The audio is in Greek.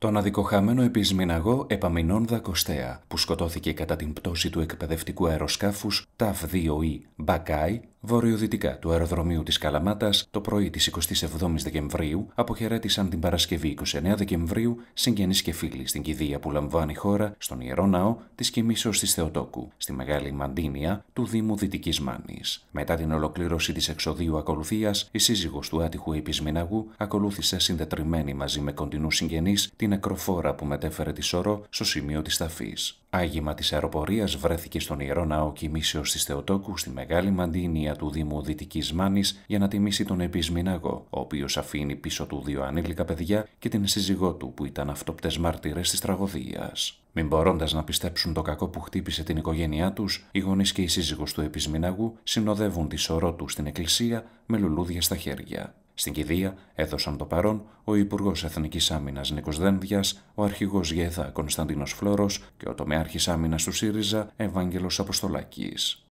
τον αδικοχαμένο επισμηναγό Επαμινόνδα Κοστέα, που σκοτώθηκε κατά την πτώση του εκπαιδευτικού αεροσκάφους TAF-2E Μπακάι, βορειοδυτικά του αεροδρομίου της Καλαμάτας, το πρωί της 27ης Δεκεμβρίου, αποχαιρέτησαν την Παρασκευή 29 Δεκεμβρίου συγγενείς και φίλοι στην κηδεία που λαμβάνει η χώρα στον Ιερό Ναό της Κοιμήσεως της Θεοτόκου, στη Μεγάλη Μαντίνια του Δήμου Δυτικής Μάνης. Μετά την ολοκλήρωση της εξοδίου ακολουθίας, η σύζυγος του άτυχου επισμηναγού ακολούθησε συντετριμένη μαζί με κοντινούς συγγενείς την νεκροφόρα που μετέφερε τη Σόρο στο σημείο της ταφής. Άγημα της αεροπορίας βρέθηκε στον Ιερό Ναό Κοιμήσεως της Θεοτόκου στη Μεγάλη Μαντίνια του Δήμου Δυτικής Μάνης για να τιμήσει τον επισμηναγό, ο οποίος αφήνει πίσω του δύο ανήλικα παιδιά και την σύζυγό του που ήταν αυτοπτές μάρτυρες της τραγωδίας. Μην μπορώντας να πιστέψουν το κακό που χτύπησε την οικογένειά τους, οι γονείς και η σύζυγος του επισμηναγού συνοδεύουν τη σωρό του στην εκκλησία με λουλούδια στα χέρια. Στην κηδεία έδωσαν το παρόν ο Υπουργός Εθνικής Άμυνας Νίκος Δένδιας, ο Αρχηγός ΓΕΘΑ Κωνσταντίνος Φλόρο και ο Τομεάρχης Άμυνας του ΣΥΡΙΖΑ Ευάγγελος Αποστολάκης.